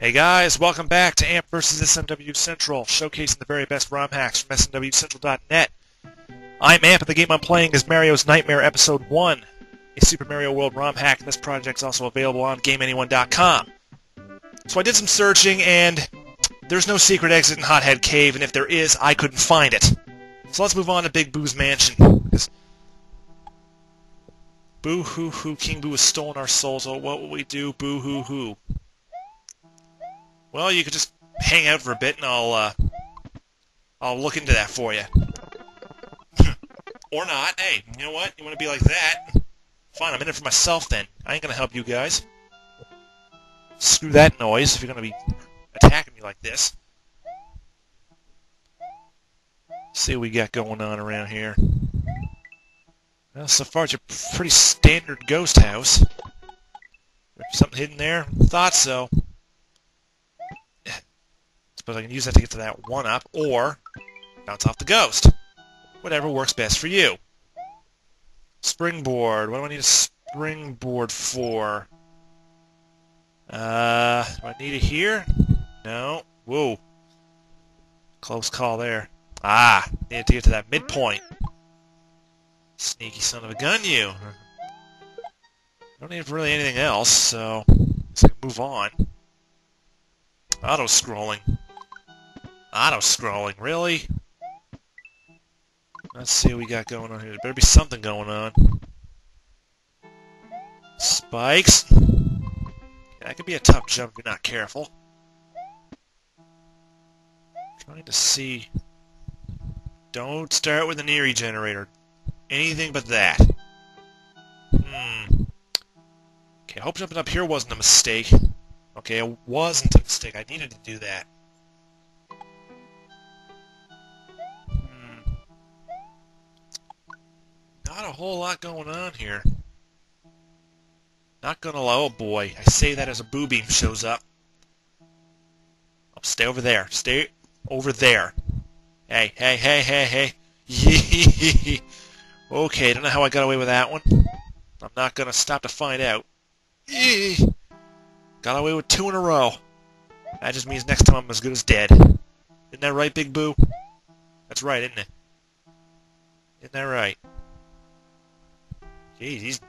Hey guys, welcome back to AMP vs. SMW Central, showcasing the very best ROM hacks from SMWCentral.net. I'm AMP, and the game I'm playing is Mario's Nightmare Episode 1, a Super Mario World ROM hack, and this project's also available on GameAnyone.com. So I did some searching, and there's no secret exit in Hothead Cave, and if there is, I couldn't find it. So let's move on to Big Boo's mansion. Boo hoo hoo, King Boo has stolen our souls. Oh, what will we do? Boo hoo hoo. Well, you could just hang out for a bit, and I'll uh, I'll look into that for you. or not. Hey, you know what? You want to be like that? Fine, I'm in it for myself then. I ain't gonna help you guys. Screw that noise if you're gonna be attacking me like this. see what we got going on around here. Well, so far it's a pretty standard ghost house. Something hidden there? Thought so. Suppose I can use that to get to that one up, or bounce off the ghost. Whatever works best for you. Springboard. What do I need a springboard for? Uh, do I need it here? No. Whoa. Close call there. Ah, need to get to that midpoint. Sneaky son of a gun, you. Don't need really anything else, so let's move on. Auto-scrolling. Auto-scrolling, really? Let's see what we got going on here. There better be something going on. Spikes. That could be a tough jump if you're not careful. Trying to see. Don't start with an Eerie generator. Anything but that. Hmm. Okay, I hope jumping up here wasn't a mistake. Okay, it wasn't a mistake. I needed to do that. Not a whole lot going on here. Not gonna lie. Oh boy, I say that as a boo beam shows up. Oh, stay over there. Stay over there. Hey, hey, hey, hey, hey. okay, don't know how I got away with that one. I'm not gonna stop to find out. Got away with two in a row. That just means next time I'm as good as dead. Isn't that right, Big Boo? That's right, isn't it? Isn't that right? Jeez, he's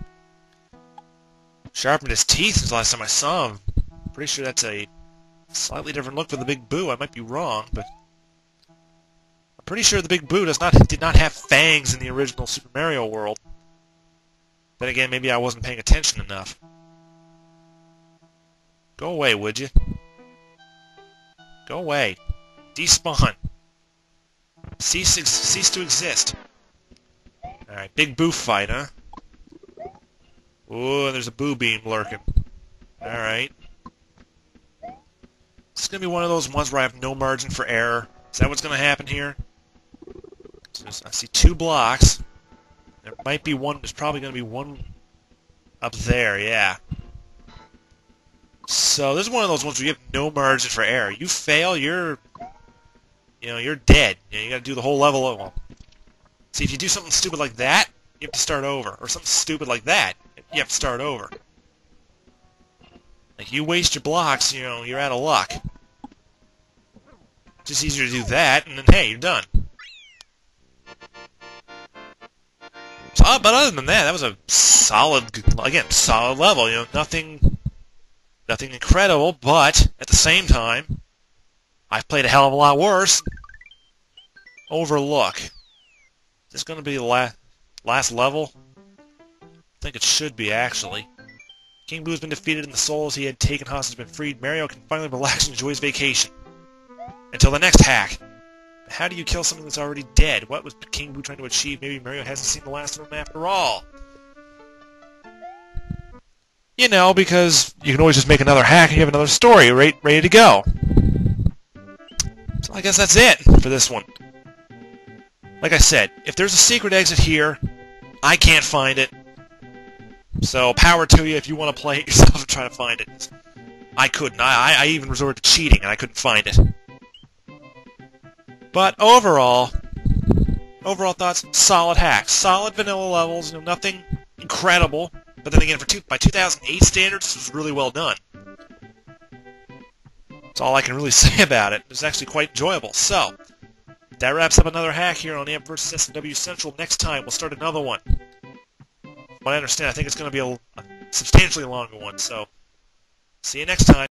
sharpened his teeth since last time I saw him. Pretty sure that's a slightly different look for the Big Boo. I might be wrong, but I'm pretty sure the Big Boo does not did not have fangs in the original Super Mario world. Then again, maybe I wasn't paying attention enough. Go away, would you? Go away. Despawn. Cease, cease to exist. Alright, big boo fight, huh? Ooh, and there's a boo beam lurking. Alright. This is going to be one of those ones where I have no margin for error. Is that what's going to happen here? So I see two blocks. There might be one, there's probably going to be one up there, yeah. So this is one of those ones where you have no margin for error. You fail, you're, you know, you're dead. You, know, you got to do the whole level over. See, if you do something stupid like that, you have to start over, or something stupid like that, you have to start over. Like you waste your blocks, you know, you're out of luck. Just easier to do that, and then hey, you're done. So, uh, but other than that, that was a solid, again, solid level. You know, nothing Nothing incredible, but at the same time, I've played a hell of a lot worse. Overlook. Is this going to be the la last level? I think it should be, actually. King Boo has been defeated and the souls he had taken hostage have been freed. Mario can finally relax and enjoy his vacation. Until the next hack. How do you kill something that's already dead? What was King Boo trying to achieve? Maybe Mario hasn't seen the last of him after all. You know, because you can always just make another hack and you have another story right, ready to go. So I guess that's it for this one. Like I said, if there's a secret exit here, I can't find it. So power to you if you want to play it yourself and try to find it. I couldn't. I, I even resorted to cheating and I couldn't find it. But overall, overall thoughts, solid hacks. Solid vanilla levels, you know, nothing incredible. But then again, for two, by 2008 standards, this was really well done. That's all I can really say about it. It was actually quite enjoyable. So, that wraps up another hack here on AMP vs. SMW Central. Next time, we'll start another one. From what I understand, I think it's going to be a, a substantially longer one. So, see you next time.